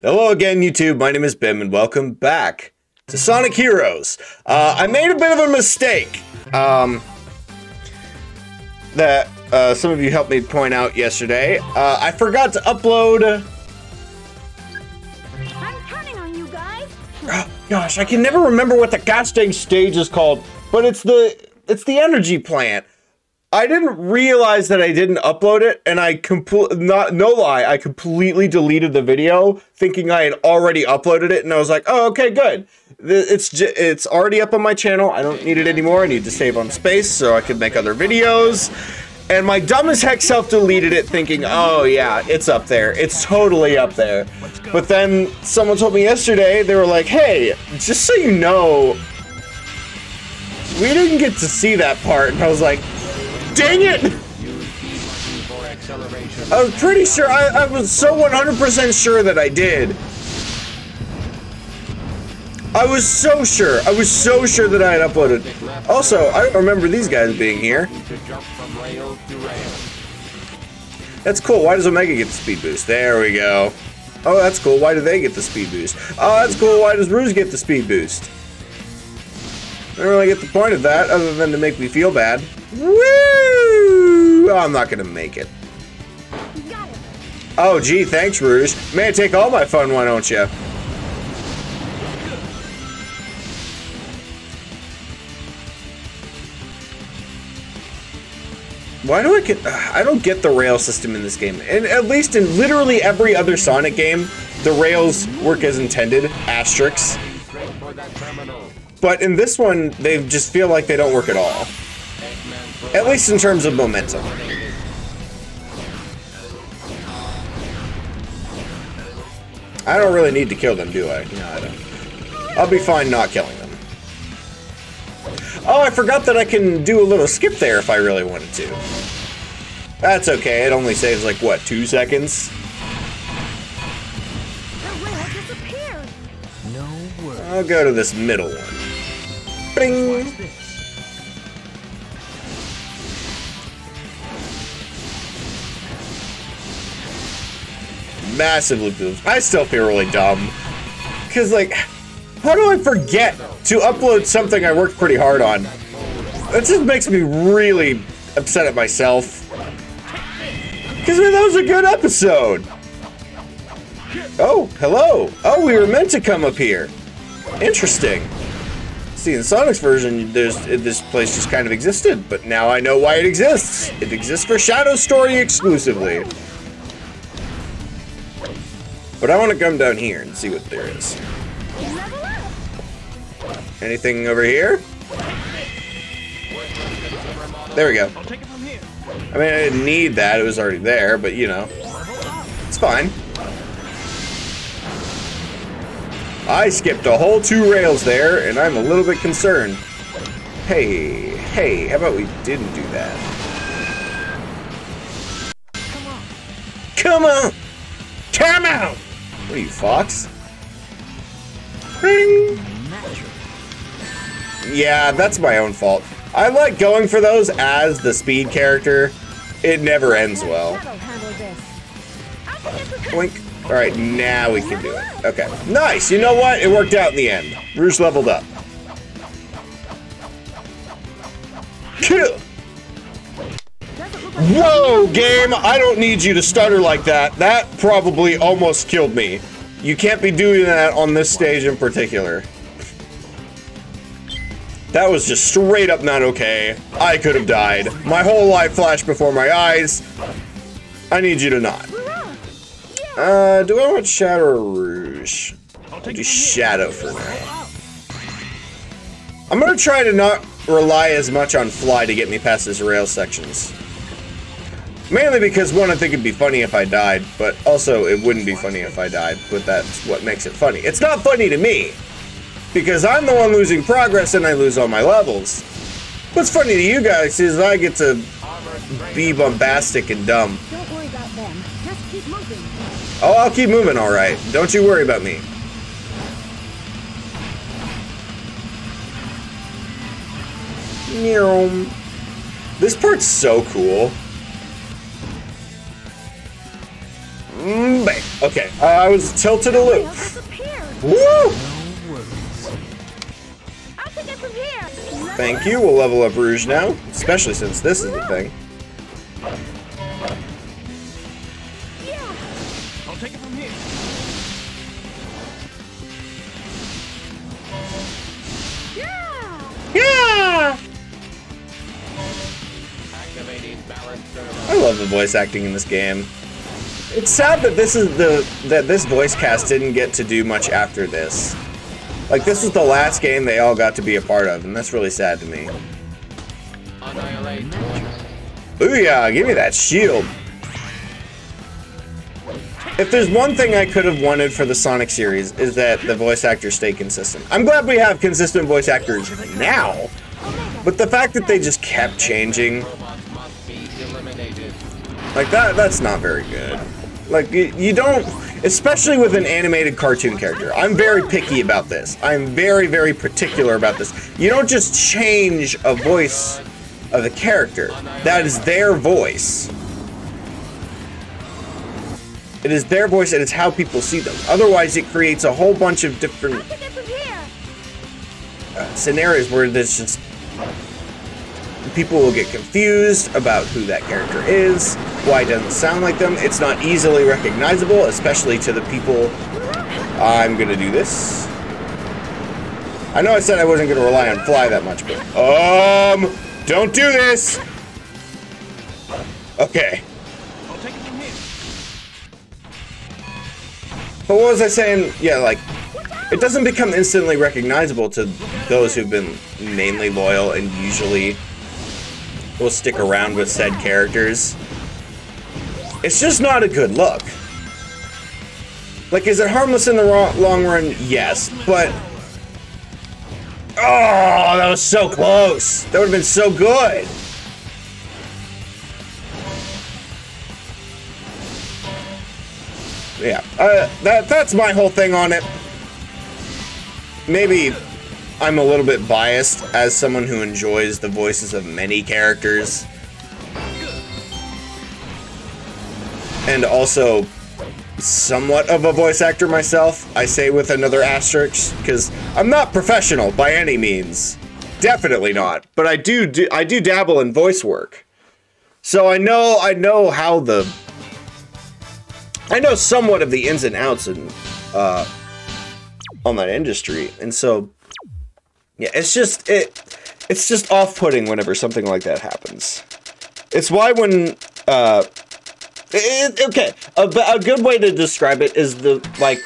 Hello again, YouTube. My name is Bim, and welcome back to Sonic Heroes. Uh, I made a bit of a mistake um, that uh, some of you helped me point out yesterday. Uh, I forgot to upload. I'm turning on you guys. Oh, gosh, I can never remember what the gosh stage is called, but it's the it's the energy plant. I didn't realize that I didn't upload it, and I complete not no lie, I completely deleted the video, thinking I had already uploaded it, and I was like, oh, okay, good. It's j- it's already up on my channel. I don't need it anymore. I need to save on space so I can make other videos. And my dumb as heck self deleted it, thinking, oh yeah, it's up there. It's totally up there. But then someone told me yesterday, they were like, hey, just so you know, we didn't get to see that part. And I was like, dang it! I am pretty sure, I, I was so 100% sure that I did. I was so sure, I was so sure that I had uploaded. Also, I don't remember these guys being here. That's cool, why does Omega get the speed boost? There we go. Oh, that's cool, why do they get the speed boost? Oh, that's cool, why does Rouge get the speed boost? I don't really get the point of that, other than to make me feel bad. Woo! Oh, I'm not gonna make it. It. Oh, gee, thanks, Rouge. May I take all my fun, why don't you? Why do I get... I don't get the rail system in this game. And at least in literally every other Sonic game, the rails work as intended, asterisks. But in this one, they just feel like they don't work at all. At least in terms of momentum. I don't really need to kill them, do I? No, I don't. I'll be fine not killing them. Oh, I forgot that I can do a little skip there if I really wanted to. That's okay, it only saves like, what, two seconds? The rail disappeared. No worries. I'll go to this middle one. Bing! Watch this. massive loop loops. I still feel really dumb. Because, like, how do I forget to upload something I worked pretty hard on? That just makes me really upset at myself. Because that was a good episode. Oh, hello. Oh, we were meant to come up here. Interesting. See, in Sonic's version, this place just kind of existed, but now I know why it exists. It exists for Shadow Story exclusively. But I want to come down here and see what there is. Anything over here? There we go. I mean, I didn't need that. It was already there, but you know. It's fine. I skipped a whole two rails there, and I'm a little bit concerned. Hey, hey, how about we didn't do that? Come on. Come on! Fox? Ring! Yeah, that's my own fault. I like going for those as the speed character. It never ends well. Blink. Alright, now we can do it. Okay. Nice! You know what? It worked out in the end. Rouge leveled up. Whoa, game! I don't need you to stutter like that. That probably almost killed me. You can't be doing that on this stage in particular. That was just straight up not okay. I could have died. My whole life flashed before my eyes. I need you to not. Uh, do I want Shadow Rouge? I'll do. Shadow for now. I'm gonna try to not rely as much on Fly to get me past his rail sections. Mainly because, one, I think it'd be funny if I died, but also it wouldn't be funny if I died, but that's what makes it funny. It's not funny to me, because I'm the one losing progress and I lose all my levels. What's funny to you guys is I get to be bombastic and dumb. Don't worry about them. Just keep moving. Oh, I'll keep moving alright. Don't you worry about me. This part's so cool. Mm, bang. Okay, uh, I was tilted a disappeared. Woo! No worries. I'll take it from here. Level Thank you. We'll level up Rouge now, especially since this is the thing. Yeah. I'll take it from here. Yeah. Yeah! Activating balance servo. I love the voice acting in this game. It's sad that this is the that this voice cast didn't get to do much after this. Like this was the last game they all got to be a part of, and that's really sad to me. Annihilate. Booyah! Give me that shield. If there's one thing I could have wanted for the Sonic series is that the voice actors stay consistent. I'm glad we have consistent voice actors now, but the fact that they just kept changing, like that, that's not very good. Like you, you don't, especially with an animated cartoon character. I'm very picky about this. I'm very, very particular about this. You don't just change a voice of a character. That is their voice. It is their voice and it's how people see them. Otherwise, it creates a whole bunch of different I'll take it from here. uh, scenarios where there's just people will get confused about who that character is, why it doesn't sound like them. It's not easily recognizable, especially to the people. I'm gonna do this. I know I said I wasn't gonna rely on fly that much, but um, don't do this. Okay. I'll take it from here. But what was I saying? Yeah, like, it doesn't become instantly recognizable to those who've been mainly loyal and usually will stick around with said characters. It's just not a good look. Like, is it harmless in the long run? Yes, but. Oh, that was so close. That would have been so good. yeah, uh, that that's my whole thing on it. Maybe I'm a little bit biased as someone who enjoys the voices of many characters, and also somewhat of a voice actor myself. I say with another asterisk because I'm not professional by any means, definitely not. But I do, do I do dabble in voice work, so I know I know how the I know somewhat of the ins and outs and uh, on that industry, and so yeah, it's just it it's just off-putting whenever something like that happens. It's why when uh, it, okay, a, a good way to describe it is the like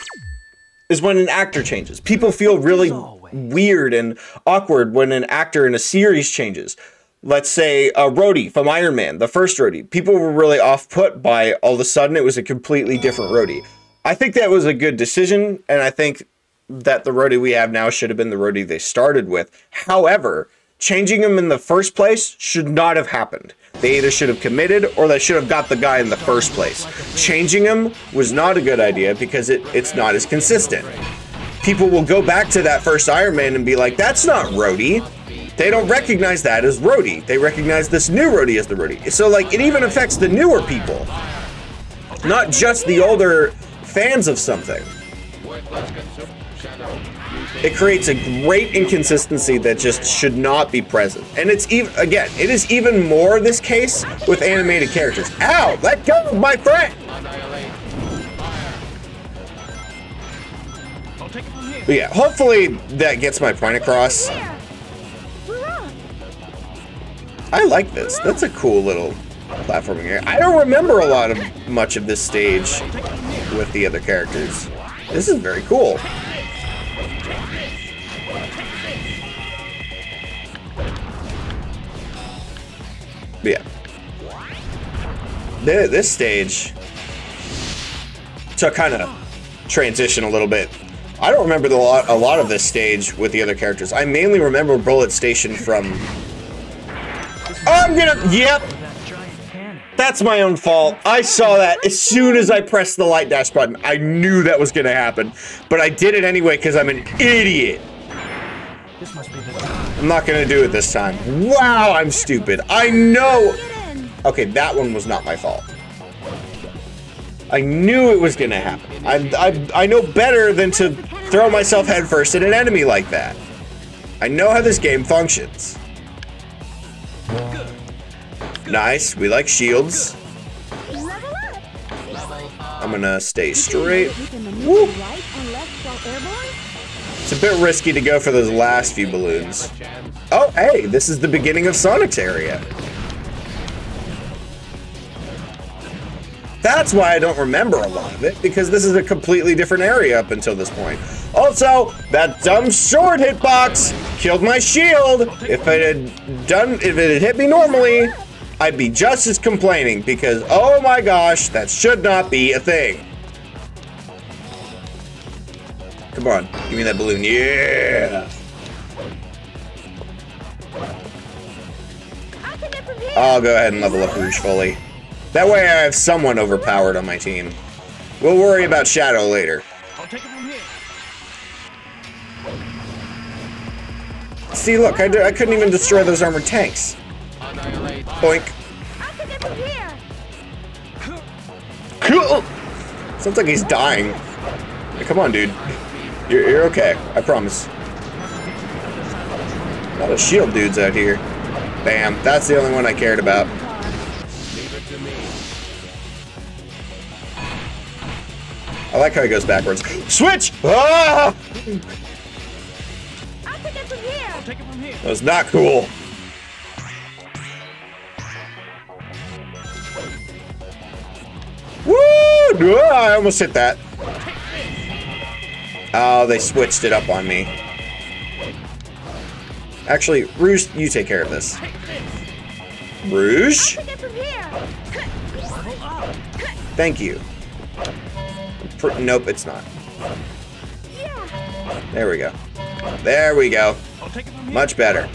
is when an actor changes. People feel really weird and awkward when an actor in a series changes. Let's say uh, Rhodey from Iron Man, the first Rhodey. People were really off put by all of a sudden it was a completely different Rhodey. I think that was a good decision, and I think that the Rhodey we have now should have been the Rhodey they started with. However, changing him in the first place should not have happened. They either should have committed or they should have got the guy in the first place. Changing him was not a good idea because it, it's not as consistent. People will go back to that first Iron Man and be like, that's not Rhodey. They don't recognize that as Rhodey. They recognize this new Rhodey as the Rhodey. So, like, it even affects the newer people, not just the older fans of something. It creates a great inconsistency that just should not be present. And it's even, again, it is even more this case with animated characters. Ow! Let go of my friend! But yeah, hopefully that gets my point across. I like this. That's a cool little platforming area. I don't remember a lot of much of this stage with the other characters. This is very cool. Yeah. Th- This stage to kind of transition a little bit. I don't remember the lot, a lot of this stage with the other characters. I mainly remember Bullet Station from I'm gonna. Yep, that's my own fault. I saw that as soon as I pressed the light dash button. I knew that was gonna happen, but I did it anyway because I'm an idiot. This must be the. I'm not gonna do it this time. Wow, I'm stupid. I know. Okay, that one was not my fault. I knew it was gonna happen. I, I, I know better than to throw myself headfirst at an enemy like that. I know how this game functions. Nice, we like shields. I'm gonna stay straight. Woo. It's a bit risky to go for those last few balloons. Oh, hey, this is the beginning of Sonic's area. That's why I don't remember a lot of it, because this is a completely different area up until this point. Also, that dumb sword hitbox killed my shield. If it had done, if it had hit me normally, I'd be just as complaining, because oh my gosh, that should not be a thing. Come on, give me that balloon. Yeah. I can get from here. I'll go ahead and level up Rouge fully. That way I have someone overpowered on my team. We'll worry about Shadow later. I'll take it from here. See, look, I, d- I couldn't even destroy those armored tanks. Boink. I can get from here. Cool. Sounds like he's dying. Come on, dude. You're, you're okay. I promise. A lot of shield dudes out here. Bam. That's the only one I cared about. Leave it to me. I like how he goes backwards. Switch! Ah! I can get from here. Take it from here. That was not cool. Woo! Ah, I almost hit that. Oh, they switched it up on me. Actually, Rouge, you take care of this. Rouge? Thank you. Nope, it's not. There we go. There we go. Much better.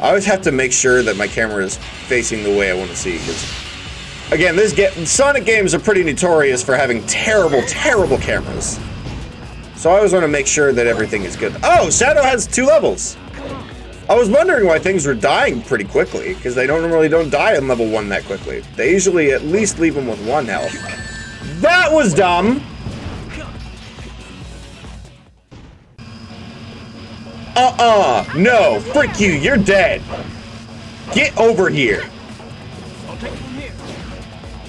I always have to make sure that my camera is facing the way I want to see. Because, again, this ga- Sonic games are pretty notorious for having terrible, terrible cameras. So I always want to make sure that everything is good. Oh, Shadow has two levels. I was wondering why things were dying pretty quickly, because they don't normally don't die on level one that quickly. They usually at least leave them with one health. That was dumb. Uh-uh. No. Frick you. You're dead. Get over here.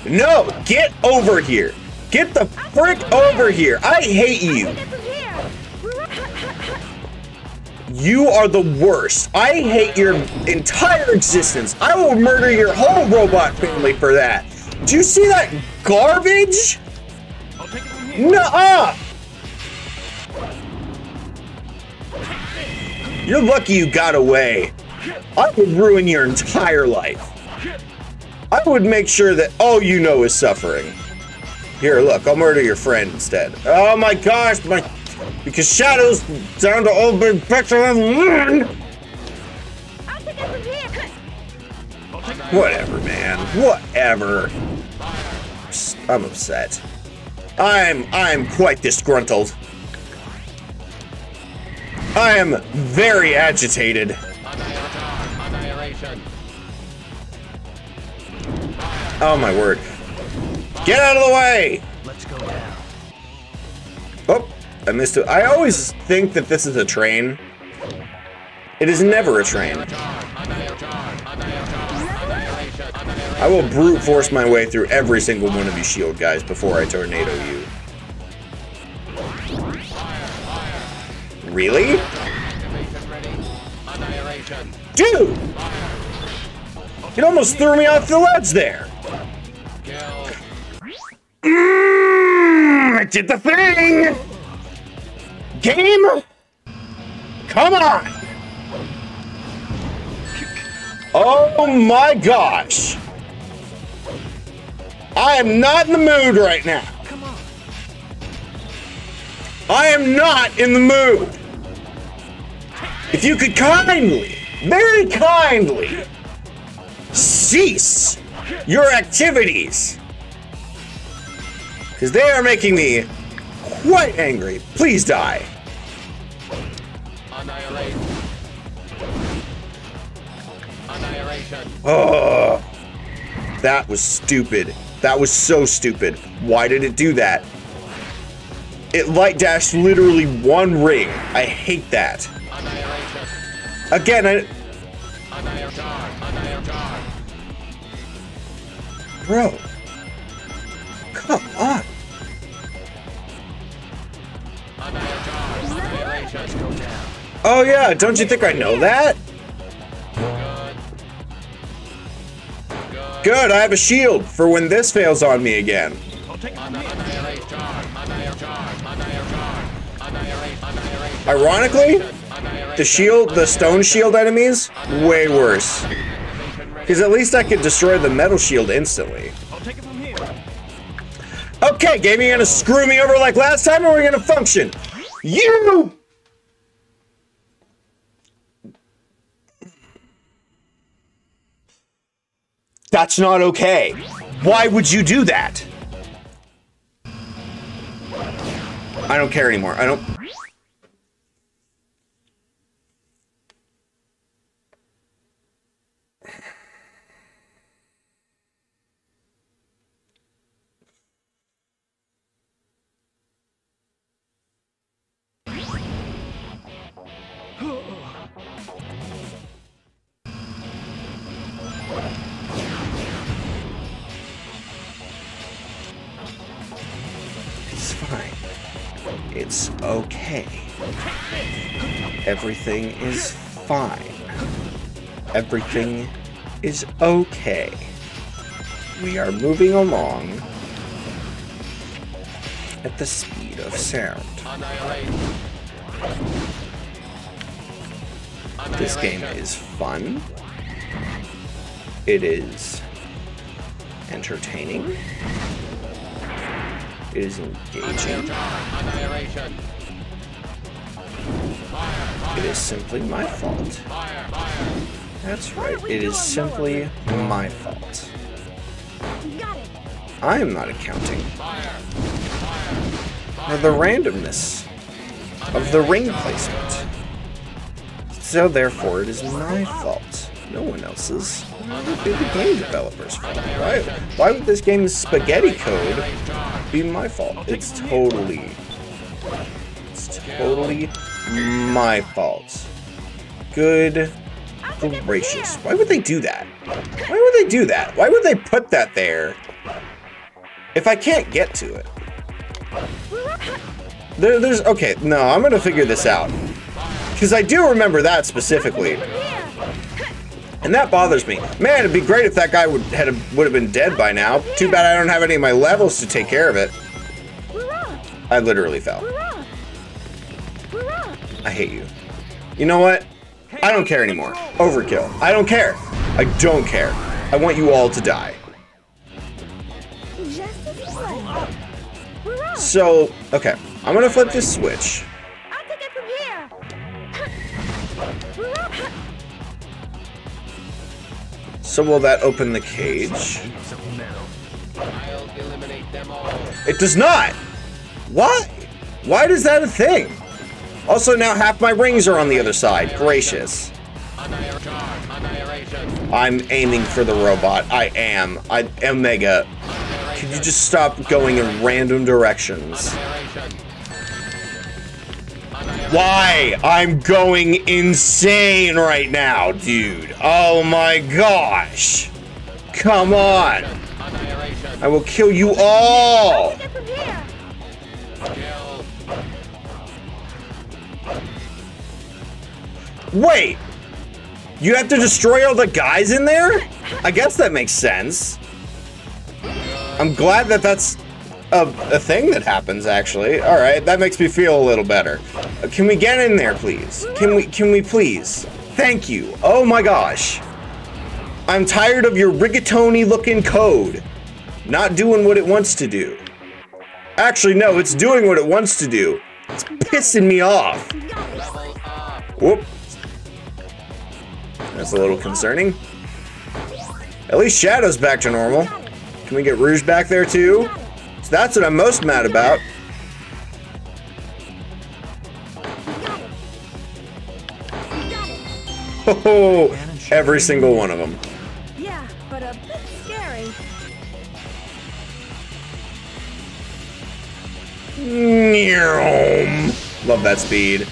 No. Get over here. Get the frick over here. I hate you. I can get from here. You are the worst. I hate your entire existence. I will murder your whole robot family for that. Do you see that garbage? I'll take it from here. Nuh-uh. You're lucky you got away. I would ruin your entire life. I would make sure that all you know is suffering. Here, look, I'll murder your friend instead. Oh my gosh, my because Shadow's down to all big picture. Whatever, man. Whatever. I'm upset. I'm I'm quite disgruntled. I am very agitated. Oh my word. Get out of the way! Let's go down. Oh, I missed it. I always think that this is a train. It is never a train. I will brute force my way through every single one of you shield guys before I tornado you. Really? Annihilation. Dude! It almost threw me off the ledge there. Mmm, I did the thing! Game? Come on! Oh my gosh! I am not in the mood right now. I am not in the mood. If you could kindly, very kindly, cease your activities. Because they are making me quite angry. Please die. Annihilate. Annihilation. Oh, that was stupid. That was so stupid. Why did it do that? It light dashed literally one ring. I hate that. Again, I, bro. Oh yeah, don't you think I know that? Good. I have a shield for when this fails on me again. Ironically, the shield, the stone shield enemies, way worse. Because at least I could destroy the metal shield instantly. Okay, game, you're gonna screw me over like last time, or we gonna function? You! That's not okay. Why would you do that? I don't care anymore. I don't. Everything is fine. Everything is okay. We are moving along at the speed of sound. This game is fun. It is entertaining. It is engaging. It is simply my fault. That's right. It is simply my fault. I am not accounting for the randomness of the ring placement. So therefore, it is my fault. No one else's. It would be the game developer's fault. Why, why would this game's spaghetti code be my fault? It's totally, it's totally my fault. Good gracious. Why would they do that? Why would they do that? Why would they put that there if I can't get to it? There, there's okay. No, I'm gonna figure this out because I do remember that specifically, and that bothers me. Man, it'd be great if that guy would had would have been dead by now. Too bad I don't have any of my levels to take care of it. I literally fell. I hate you. You know what? I don't care anymore. Overkill. I don't care. I don't care. I want you all to die. Just as you say. Hurrah! So, okay. I'm gonna flip this switch. I'll take it from here. Hurrah! So will that open the cage? Something now. I'll eliminate them all. It does not! Why? Why is that a thing? Also, now half my rings are on the other side. Gracious. I'm aiming for the robot. I am. I Omega. Could you just stop going in random directions? Why? I'm going insane right now, dude. Oh my gosh. Come on. I will kill you all. Wait. You have to destroy all the guys in there? I guess that makes sense. I'm glad that that's a, a thing that happens actually. All right, that makes me feel a little better. Can we get in there, please? Can we can we please? Thank you. Oh my gosh. I'm tired of your rigatoni looking code not doing what it wants to do. Actually, no, it's doing what it wants to do. It's pissing me off. Whoop. That's a little concerning. At least Shadow's back to normal. Can we get Rouge back there too? So that's what I'm most mad about. Oh, every single one of them. Yeah, but a bit scary. Love that speed.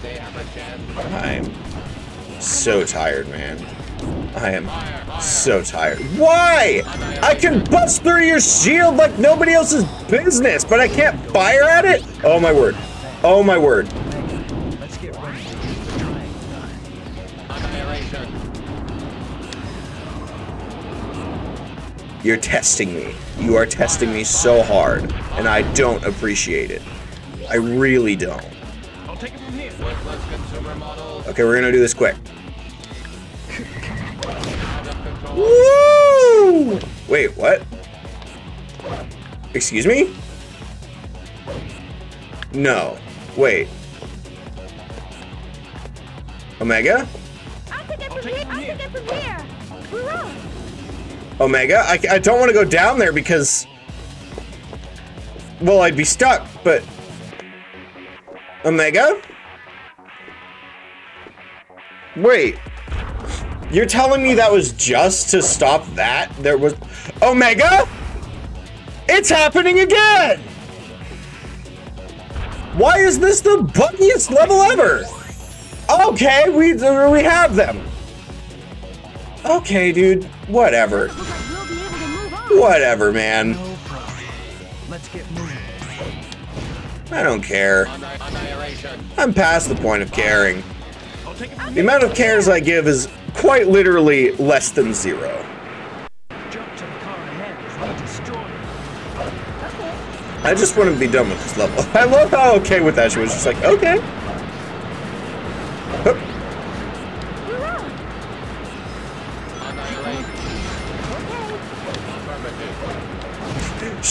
They have a chance? I'm so tired, man. I am so tired. Why? I can bust through your shield like nobody else's business, but I can't fire at it? Oh my word. Oh my word. You're testing me. You are testing me so hard, and I don't appreciate it. I really don't. I'll take it from here. Worthless consumer models. Okay, we're gonna do this quick. Out of control. Woo! Wait, what? Excuse me? No. Wait. Omega? I'll take it from here. I'll take it from here. Hurrah. Omega? I, I don't want to go down there because... Well, I'd be stuck, but... Omega? Wait. You're telling me that was just to stop that? There was... Omega? It's happening again! Why is this the buggiest level ever? Okay, we, we have them. Okay, dude. Whatever. Whatever, man. I don't care. I'm past the point of caring. The amount of cares I give is quite literally less than zero. I just want to be done with this level. I love how okay with that she was just like, okay.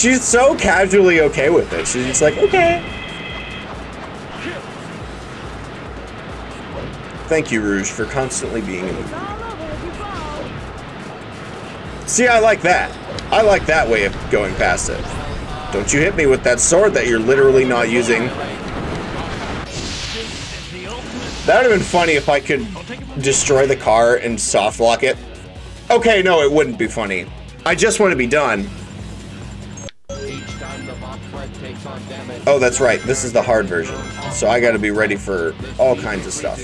She's so casually okay with it. She's just like, okay. Thank you, Rouge, for constantly being in the fall. See, I like that. I like that way of going past it. Don't you hit me with that sword that you're literally not using. That would have been funny if I could destroy the car and soft lock it. Okay, no, it wouldn't be funny. I just want to be done. Oh, that's right. This is the hard version. So I gotta be ready for all kinds of stuff.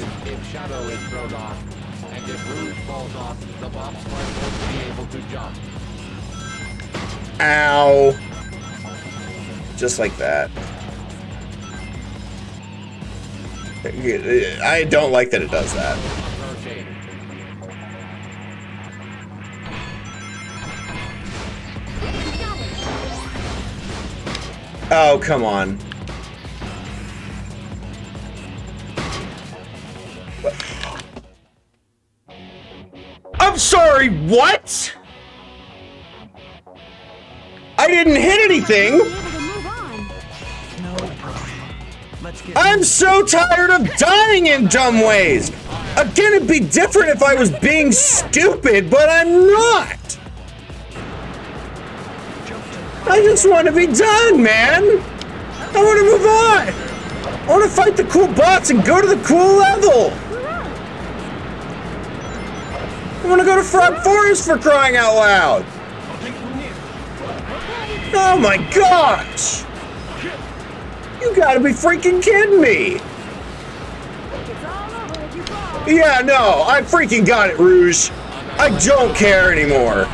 Ow. Just like that. I don't like that it does that. Oh, come on. I'm sorry, what? I didn't hit anything! I'm so tired of dying in dumb ways! Again, it'd be different if I was being stupid, but I'm not! I just want to be done, man! I want to move on! I want to fight the cool bots and go to the cool level! I want to go to Frog Forest for crying out loud! Oh my gosh! You gotta be freaking kidding me! Yeah, no, I freaking got it, Rouge. I don't care anymore.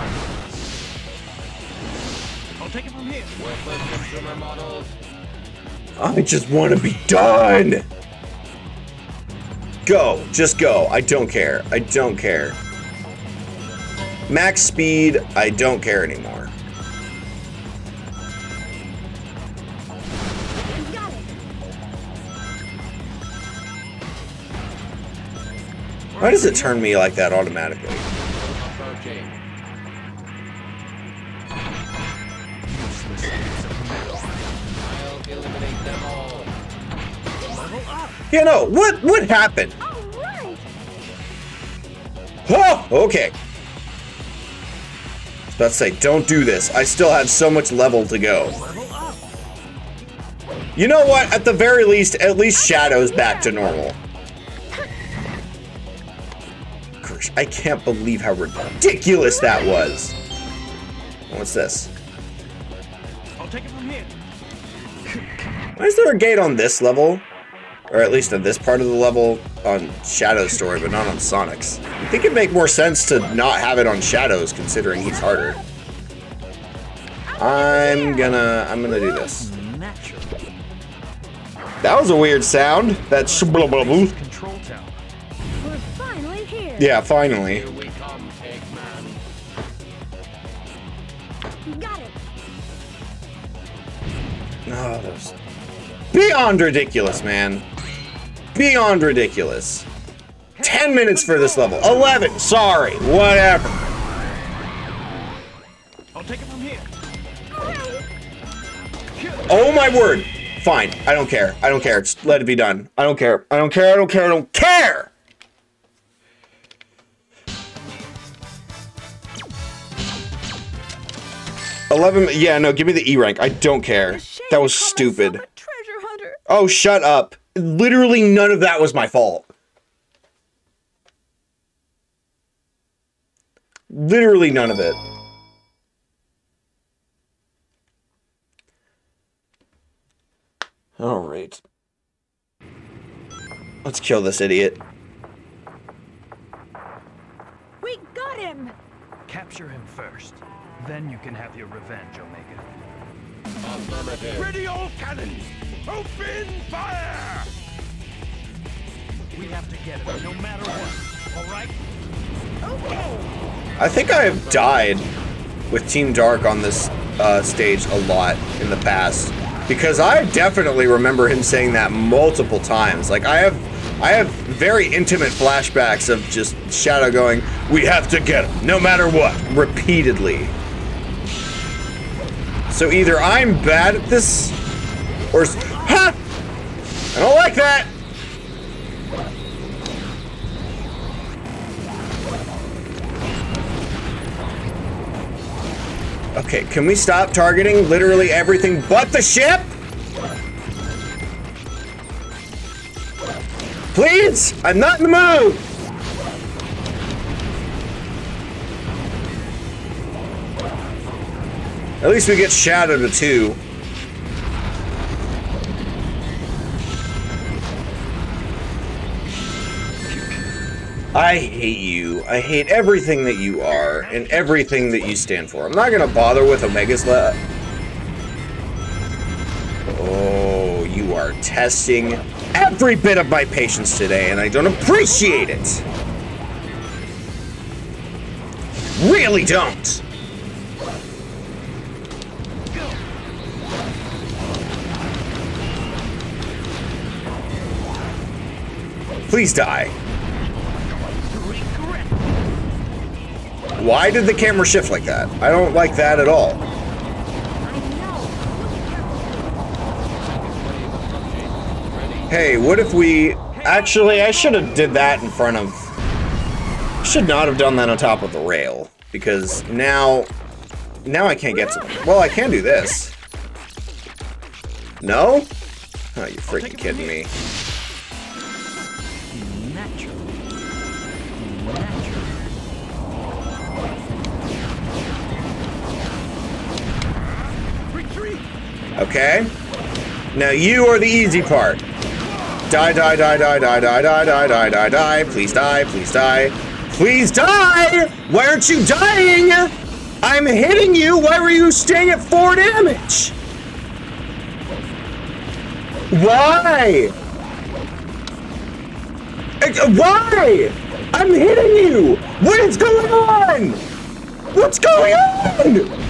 I just want to be done. Go, just go. I don't care. I don't care. Max speed, I don't care anymore. Why does it turn me like that automatically? Yeah, no, what what happened? Right. Oh, okay. I was about to say, don't do this. I still have so much level to go. You know what? At the very least, at least Shadow's back to normal. Gosh, I can't believe how ridiculous that was. What's this? I'll take it from here. Why is there a gate on this level? Or at least on this part of the level on Shadow's story, but not on Sonic's. I think it'd make more sense to not have it on Shadow's considering he's harder. I'm gonna I'm gonna do this. That was a weird sound. That blah, blah, blah. Yeah, finally. Oh, those beyond ridiculous, man. Beyond ridiculous. 10 minutes for this level. 11, sorry, whatever. I'll take it from here. Oh my word. Fine, I don't care. I don't care. Just let it be done. I don't care. I don't care. I don't care. I don't care. Eleven. Yeah, no. Give me the E rank. I don't care. That was stupid. treasure hunter. Oh, shut up. Literally none of that was my fault. Literally none of it. All right. Let's kill this idiot. We got him. Capture him first. Then you can have your revenge, Omega. Affirmative. Ready all cannons! Open fire! We have to get him, no matter what. All right? I think I have died with Team Dark on this uh, stage a lot in the past because I definitely remember him saying that multiple times. Like I have, I have very intimate flashbacks of just Shadow going, "We have to get him, no matter what," repeatedly. So either I'm bad at this, or s- ha! I don't like that. Okay, can we stop targeting literally everything but the ship? Please? I'm not in the mood! At least we get Shadow to two. I hate you. I hate everything that you are and everything that you stand for. I'm not gonna bother with Omega's le- Oh, you are testing every bit of my patience today, and I don't appreciate it. Really don't. Please die. Why did the camera shift like that? I don't like that at all. Hey, what if we... Actually, I should have did that in front of... Should not have done that on top of the rail. Because now... Now I can't get to... Well, I can do this. No? Oh, you freaking kidding me. Okay? Now you are the easy part. Die, die, die, die, die, die, die, die, die, die, die. Please die, please die. Please die! Why aren't you dying? I'm hitting you. Why were you staying at four damage? Why? Why? I'm hitting you. What is going on? What's going on?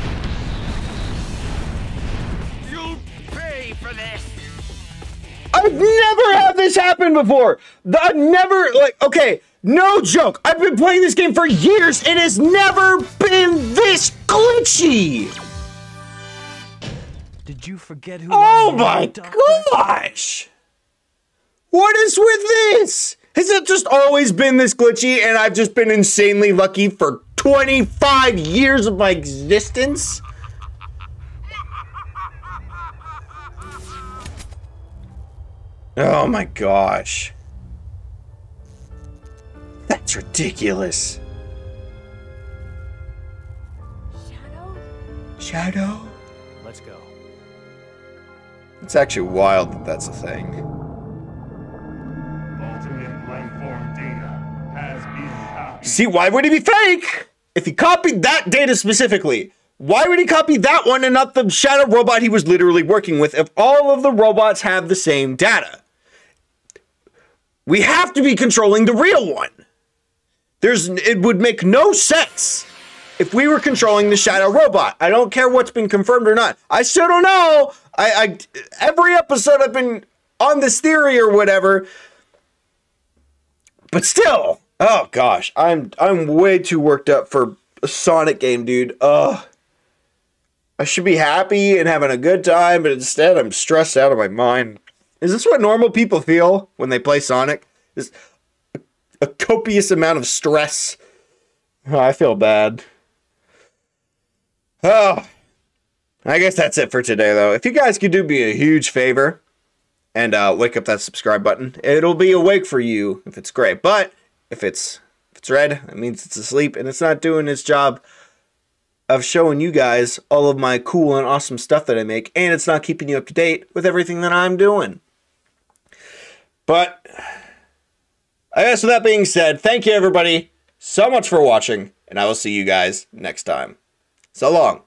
I've never had this happen before. The- I've never like okay, no joke. I've been playing this game for years. It has never been this glitchy. Did you forget who Oh I am, my gosh! What is with this? Has it just always been this glitchy and I've just been insanely lucky for 25 years of my existence? Oh my gosh. That's ridiculous. Shadow? Shadow? Let's go. It's actually wild that that's a thing. Ultimate life form data has been copied. See, why would he be fake? If he copied that data specifically, why would he copy that one and not the shadow robot he was literally working with if all of the robots have the same data? We have to be controlling the real one. There's it would make no sense if we were controlling the shadow robot. I don't care what's been confirmed or not. I still don't know. I, I every episode I've been on this theory or whatever. But still, oh gosh, I'm I'm way too worked up for a Sonic game, dude. Ugh. I should be happy and having a good time, but instead I'm stressed out of my mind. Is this what normal people feel when they play Sonic? Is a, a copious amount of stress. Oh, I feel bad. Oh, I guess that's it for today, though. If you guys could do me a huge favor and uh, wake up that subscribe button, it'll be awake for you if it's gray. But if it's if it's red, it means it's asleep and it's not doing its job of showing you guys all of my cool and awesome stuff that I make, and it's not keeping you up to date with everything that I'm doing. But I guess with that being said, thank you everybody so much for watching, and I will see you guys next time. So long.